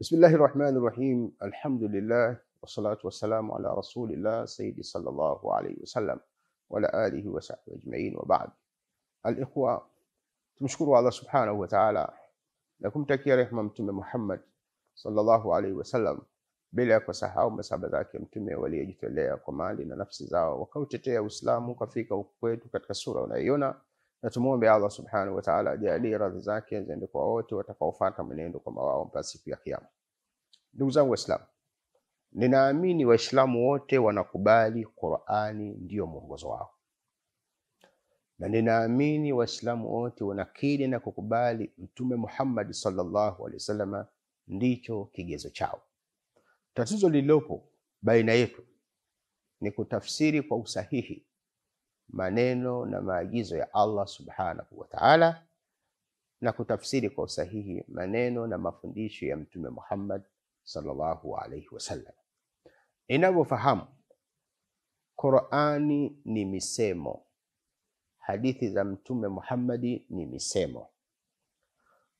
Bismillahi rahmani rahim, alhamdulillah wassalatu wassalamu ala rasulillah sayyidi sallallahu alayhi wasallam wa ala alihi wa sahbihi ajma'in wa ba'd. Alikhwa, tumshukuru Allah subhanahu wa ta'ala na kumtakia rehma Mtume Muhammad sallallahu alayhi wasallam, bila ya kusahau masahaba zake Mtume waliyejitolea kwa mali na nafsi zao wakautetea Uislamu ukafika huku kwetu katika sura unayoiona na tumwombe Allah subhanahu wa ta'ala ajalie radhi zake ziende kwa wote watakaofuata mwenendo kama wao mpaka siku ya Kiyama. Ndugu zangu Waislamu, ninaamini Waislamu wote wanakubali Qur'ani ndiyo mwongozo wao, na ninaamini Waislamu wote wanakiri na kukubali Mtume Muhammad sallallahu alaihi wasallam ndicho kigezo chao. Tatizo lililopo baina yetu ni kutafsiri kwa usahihi maneno na maagizo ya Allah subhanahu wa ta'ala na kutafsiri kwa usahihi maneno na mafundisho ya Mtume Muhammad sallallahu alaihi wasallam. Inavyofahamu, Qur'ani ni misemo, hadithi za Mtume Muhammadi ni misemo.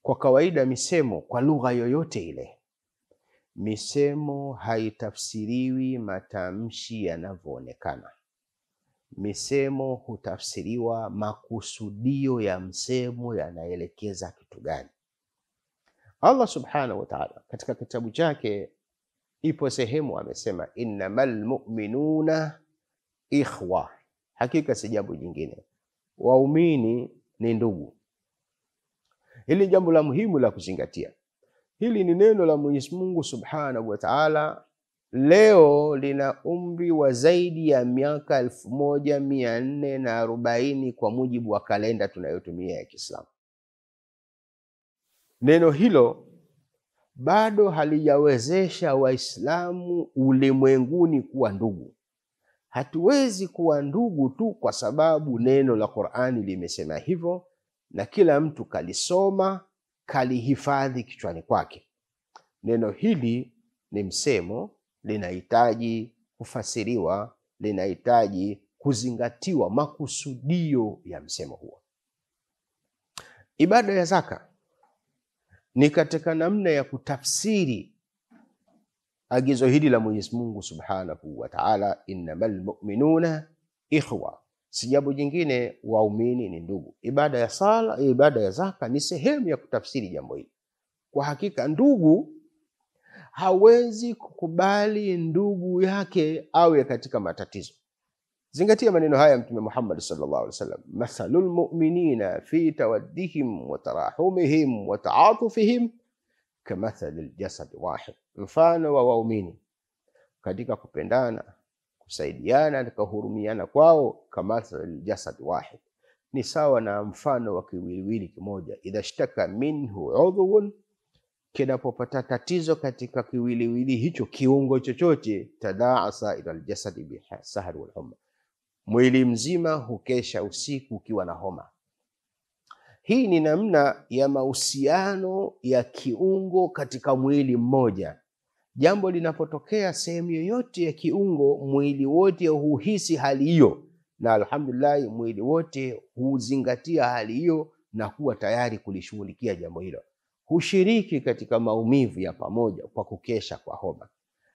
Kwa kawaida, misemo kwa lugha yoyote ile, misemo haitafsiriwi matamshi yanavyoonekana misemo hutafsiriwa makusudio ya msemo yanaelekeza kitu gani. Allah subhanahu wa ta'ala katika kitabu chake ipo sehemu amesema, innamal mu'minuna ikhwa, hakika si jambo jingine, waumini ni ndugu. Hili ni jambo la muhimu la kuzingatia. Hili ni neno la Mwenyezi Mungu subhanahu wa ta'ala leo lina umri wa zaidi ya miaka elfu moja mia nne na arobaini kwa mujibu wa kalenda tunayotumia ya Kiislamu. Neno hilo bado halijawezesha Waislamu ulimwenguni kuwa ndugu. Hatuwezi kuwa ndugu tu kwa sababu neno la Qur'ani limesema hivyo na kila mtu kalisoma kalihifadhi kichwani kwake. Neno hili ni msemo linahitaji kufasiriwa, linahitaji kuzingatiwa makusudio ya msemo huo. Ibada ya zaka ni katika namna ya kutafsiri agizo hili la Mwenyezi Mungu Subhanahu wa Ta'ala, innamal mu'minuna ikhwa, si jambo jingine, waumini ni ndugu. Ibada ya sala, ibada ya zaka ni sehemu ya kutafsiri jambo hili. Kwa hakika ndugu hawezi kukubali ndugu yake awe katika matatizo. Zingatia maneno haya Mtume Muhammad sallallahu alaihi wasallam, mathalul mu'minina fi tawaddihim wa tarahumihim wa ta'atufihim kamathalil jasad wahid, mfano wa waumini. Katika kupendana, kusaidiana na kuhurumiana kwao, kamathalil jasad wahid, ni sawa na mfano wa kiwiliwili kimoja, idha shtaka minhu udhun kinapopata tatizo katika kiwiliwili hicho, kiungo chochote, tadaasa ila aljasadi wal humma, mwili mzima hukesha usiku ukiwa na homa. Hii ni namna ya mahusiano ya kiungo katika mwili mmoja. Jambo linapotokea sehemu yoyote ya kiungo, mwili wote huhisi hali hiyo, na alhamdulillah, mwili wote huzingatia hali hiyo na kuwa tayari kulishughulikia jambo hilo hushiriki katika maumivu ya pamoja kwa kukesha kwa homa.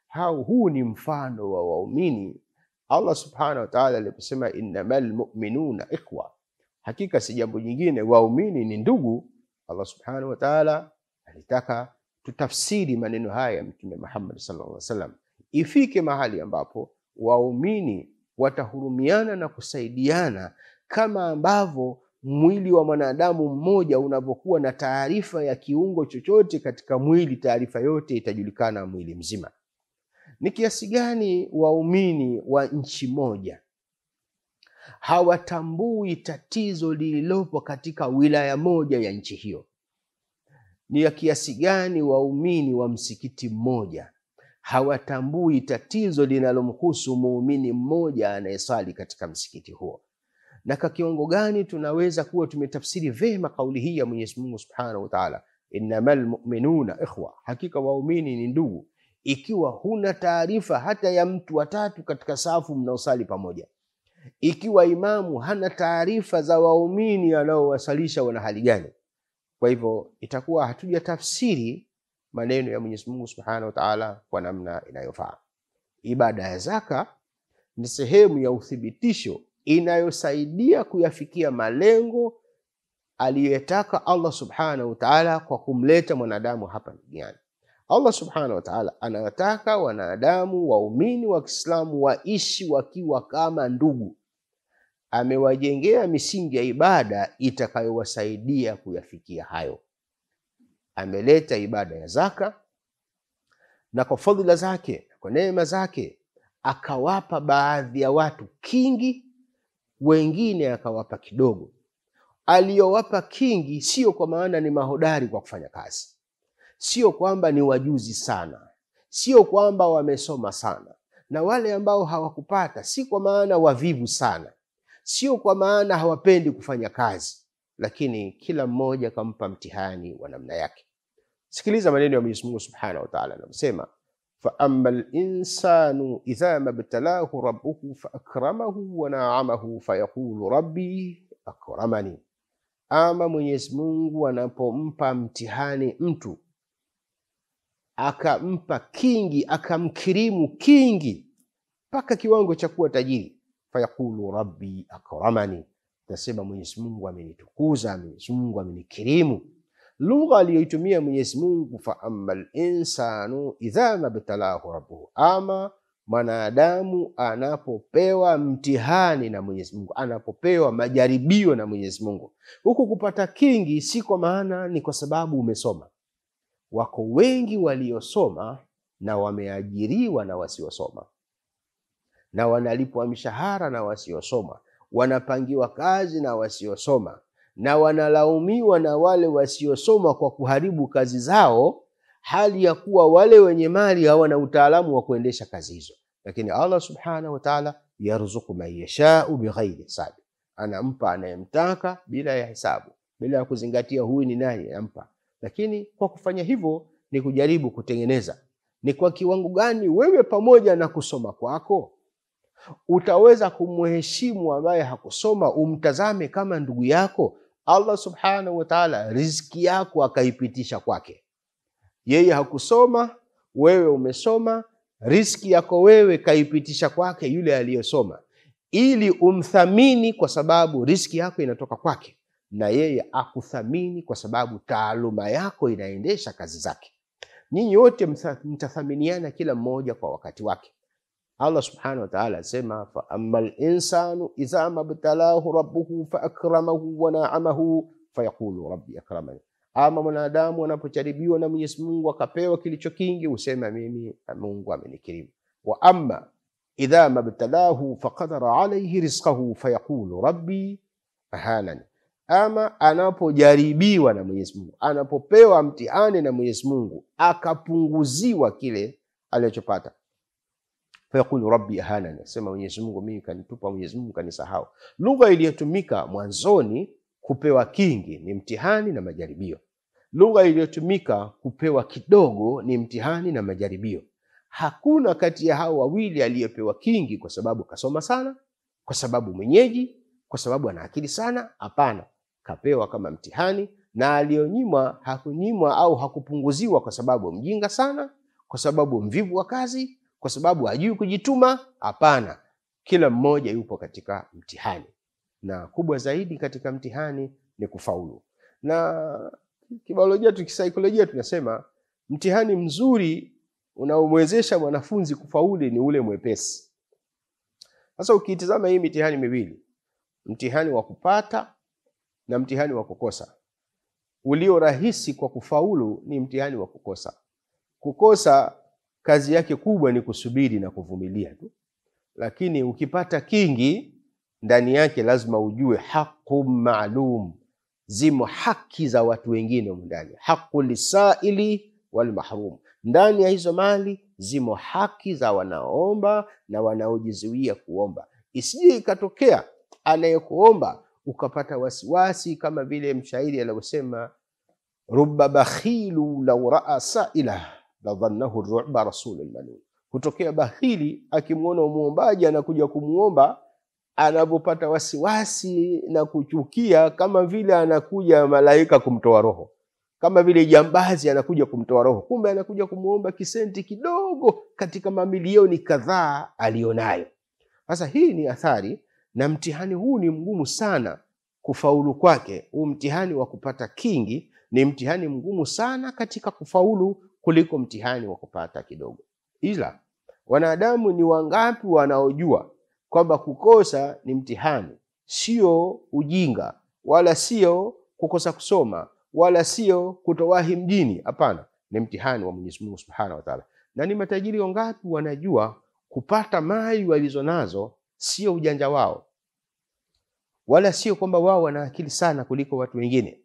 Hau, huu ni mfano wa waumini. Allah subhanahu wa ta'ala aliposema innamal mu'minuna ikhwa, hakika si jambo jingine, waumini ni ndugu. Allah subhanahu wa ta'ala alitaka tutafsiri maneno haya ya Mtume Muhammad sallallahu alaihi wasallam, ifike mahali ambapo waumini watahurumiana na kusaidiana kama ambavyo mwili wa mwanadamu mmoja unavyokuwa na taarifa ya kiungo chochote katika mwili, taarifa yote itajulikana mwili mzima. Ni kiasi gani waumini wa nchi moja hawatambui tatizo lililopo katika wilaya moja ya nchi hiyo? Ni ya kiasi gani waumini wa msikiti mmoja hawatambui tatizo linalomhusu muumini mmoja anayesali katika msikiti huo? na kwa kiwango gani tunaweza kuwa tumetafsiri vema kauli hii ya Mwenyezi Mungu Subhanahu wa Ta'ala, innamal mu'minuna ikhwa, hakika waumini ni ndugu, ikiwa huna taarifa hata ya mtu watatu katika safu mnaosali pamoja, ikiwa imamu hana taarifa za waumini anaowasalisha wana hali gani. Kwa hivyo itakuwa hatuja tafsiri maneno ya Mwenyezi Mungu Subhanahu wa Ta'ala kwa namna inayofaa. Ibada ya zaka ni sehemu ya uthibitisho inayosaidia kuyafikia malengo aliyetaka Allah Subhanahu wa Ta'ala kwa kumleta mwanadamu hapa duniani. Allah Subhanahu wa Ta'ala anataka wanadamu waumini wa Kiislamu waishi wakiwa kama ndugu. Amewajengea misingi ya ibada itakayowasaidia kuyafikia hayo. Ameleta ibada ya zaka na kwa fadhila zake, kwa neema zake akawapa baadhi ya watu kingi, wengine akawapa kidogo. Aliyowapa kingi sio kwa maana ni mahodari kwa kufanya kazi, sio kwamba ni wajuzi sana, sio kwamba wamesoma sana, na wale ambao hawakupata si kwa maana wavivu sana, sio kwa maana hawapendi kufanya kazi, lakini kila mmoja kampa mtihani wa namna yake. Sikiliza maneno ya Mwenyezi Mungu Subhanahu wa Ta'ala, anasema fa amma al-insanu idha mabtalahu rabbuhu fa akramahu wa na'amahu fayaqulu rabbi akramani, ama Mwenyezi Mungu anapompa mtihani mtu akampa kingi akamkirimu kingi mpaka kiwango cha kuwa tajiri, fayaqulu rabbi akramani, tasema Mwenyezi Mungu amenitukuza, Mwenyezi Mungu amenikirimu. Lugha aliyoitumia Mwenyezi Mungu, fa ammal linsanu idha mabtalahu rabbuhu, ama mwanadamu anapopewa mtihani na Mwenyezi Mungu, anapopewa majaribio na Mwenyezi Mungu. Huku kupata kingi si kwa maana ni kwa sababu umesoma. Wako wengi waliosoma na wameajiriwa na wasiosoma, na wanalipwa mshahara na wasiosoma, wanapangiwa kazi na wasiosoma. Na wanalaumiwa na wale wasiosoma kwa kuharibu kazi zao, hali ya kuwa wale wenye mali hawana utaalamu wa kuendesha kazi hizo. Lakini Allah subhanahu wa ta'ala, yarzuku man yashau bighairi hisabi, anampa anayemtaka bila ya hisabu, bila ya kuzingatia huyu ni nani, anampa. Lakini kwa kufanya hivyo ni kujaribu kutengeneza ni kwa kiwango gani wewe pamoja na kusoma kwako utaweza kumheshimu ambaye hakusoma, umtazame kama ndugu yako. Allah subhanahu wa ta'ala riziki yako akaipitisha kwake. Yeye hakusoma, wewe umesoma, riziki yako wewe kaipitisha kwake yule aliyosoma ili umthamini kwa sababu riziki yako inatoka kwake, na yeye akuthamini kwa sababu taaluma yako inaendesha kazi zake. Nyinyi wote mtathaminiana kila mmoja kwa wakati wake. Allah subhanahu wa ta'ala asema fa ammal al-insanu idha mabtalahu rabbuhu fa akramahu wa na'amahu fayaqulu rabbi akramani, ama mwanadamu anapojaribiwa na Mwenyezi Mungu akapewa kilicho kingi husema mimi Mungu amenikirimu. Wa amma idha mabtalahu faqadara alayhi rizqahu fayaqulu rabbi ahanani, ama anapojaribiwa na Mwenyezi Mungu, anapopewa mtihani na Mwenyezi Mungu akapunguziwa kile alichopata fayaqulu rabbi ahanani, sema Mwenyezi Mungu mimi kanitupa, Mwenyezi Mungu kanisahau. Lugha iliyotumika mwanzoni kupewa kingi ni mtihani na majaribio. Lugha iliyotumika kupewa kidogo ni mtihani na majaribio. Hakuna kati ya hao wawili aliyepewa kingi kwa sababu kasoma sana, kwa sababu mwenyeji, kwa sababu ana akili sana. Hapana, kapewa kama mtihani, na aliyonyimwa hakunyimwa au hakupunguziwa kwa sababu mjinga sana, kwa sababu mvivu wa kazi kwa sababu hajui kujituma. Hapana, kila mmoja yupo katika mtihani, na kubwa zaidi katika mtihani ni kufaulu. Na kibiolojia, tu, kisaikolojia tunasema mtihani mzuri unaomwezesha mwanafunzi kufaulu ni ule mwepesi. Sasa ukiitizama hii mitihani miwili, mtihani wa kupata na mtihani wa kukosa, ulio rahisi kwa kufaulu ni mtihani wa kukosa. Kukosa kazi yake kubwa ni kusubiri na kuvumilia tu, lakini ukipata kingi ndani yake lazima ujue haqu maalum, zimo haki za watu wengine humu ndani, haqu lisaili walmahrum. Ndani ya hizo mali zimo haki za wanaomba na wanaojizuia kuomba. Isije ikatokea anayekuomba ukapata wasiwasi, kama vile mshairi alivyosema, rubba bakhilu law raa saila ladhannahu ruba rasulul manun, kutokea bakhili akimwona muombaji anakuja kumuomba, anavyopata wasiwasi na kuchukia, kama vile anakuja malaika kumtoa roho, kama vile jambazi anakuja kumtoa roho, kumbe anakuja kumwomba kisenti kidogo katika mamilioni kadhaa aliyonayo. Sasa hii ni athari, na mtihani huu ni mgumu sana kufaulu kwake. Huu mtihani wa kupata kingi ni mtihani mgumu sana katika kufaulu kuliko mtihani wa kupata kidogo. Ila wanadamu ni wangapi wanaojua kwamba kukosa ni mtihani, sio ujinga, wala sio kukosa kusoma, wala sio kutowahi mjini. Hapana, ni mtihani wa Mwenyezi Mungu Subhanahu wa Ta'ala. Na ni matajiri wangapi wanajua kupata mali walizonazo sio ujanja wao, wala sio kwamba wao wana akili sana kuliko watu wengine.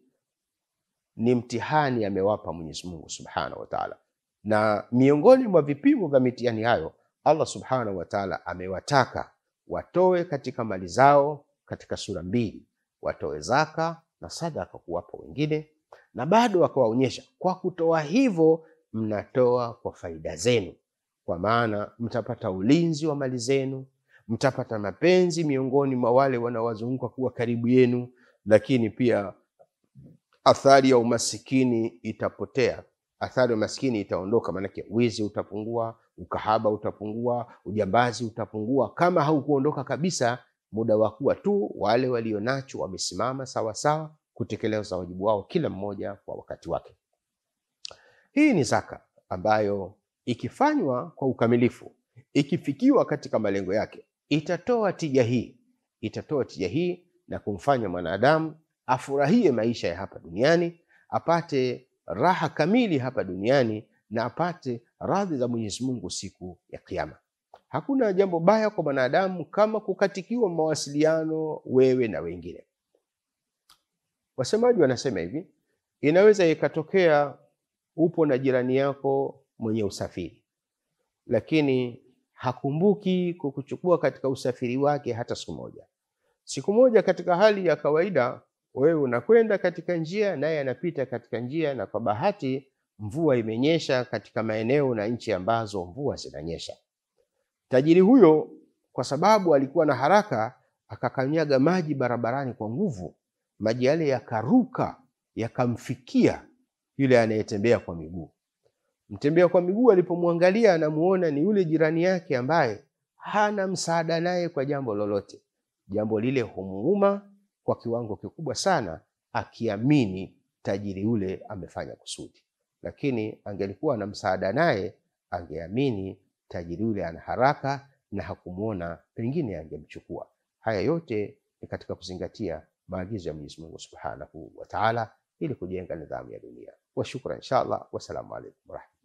Ni mtihani amewapa Mwenyezi Mungu Subhanahu wa Ta'ala, na miongoni mwa vipimo vya mitihani hayo Allah Subhanahu wa Ta'ala amewataka watoe katika mali zao katika sura mbili, watoe zaka na sadaka kuwapa wengine, na bado akawaonyesha kwa kutoa hivyo mnatoa kwa faida zenu, kwa maana mtapata ulinzi wa mali zenu, mtapata mapenzi miongoni mwa wale wanaowazunguka kuwa karibu yenu, lakini pia athari ya umasikini itapotea, athari ya umasikini itaondoka, maanake wizi utapungua, ukahaba utapungua, ujambazi utapungua. Kama haukuondoka kabisa, muda wa kuwa tu wale walionacho wamesimama sawasawa sawa kutekeleza wajibu wao, kila mmoja kwa wakati wake. Hii ni zaka ambayo ikifanywa kwa ukamilifu, ikifikiwa katika malengo yake, itatoa tija hii, itatoa tija hii na kumfanya mwanadamu afurahie maisha ya hapa duniani, apate raha kamili hapa duniani na apate radhi za Mwenyezi Mungu siku ya Kiyama. Hakuna jambo baya kwa mwanadamu kama kukatikiwa mawasiliano wewe na wengine. Wasemaji wanasema hivi, inaweza ikatokea upo na jirani yako mwenye usafiri, lakini hakumbuki kukuchukua katika usafiri wake hata siku moja. Siku moja katika hali ya kawaida, wewe unakwenda katika njia, naye anapita katika njia, na kwa bahati mvua imenyesha katika maeneo na nchi ambazo mvua zinanyesha. Tajiri huyo kwa sababu alikuwa na haraka, akakanyaga maji barabarani kwa nguvu, maji yale yakaruka yakamfikia yule anayetembea kwa miguu. Mtembea kwa miguu alipomwangalia, anamuona ni yule jirani yake ambaye hana msaada naye kwa jambo lolote. Jambo lile humuuma kwa kiwango kikubwa sana, akiamini tajiri yule amefanya kusudi. Lakini angelikuwa na msaada naye, angeamini tajiri yule ana haraka na hakumuona, pengine angemchukua. Haya yote ni katika kuzingatia maagizo ya Mwenyezi Mungu Subhanahu wa Ta'ala ili kujenga nidhamu ya dunia. Wa shukran inshallah. Wassalamu alaikum warahmatullahi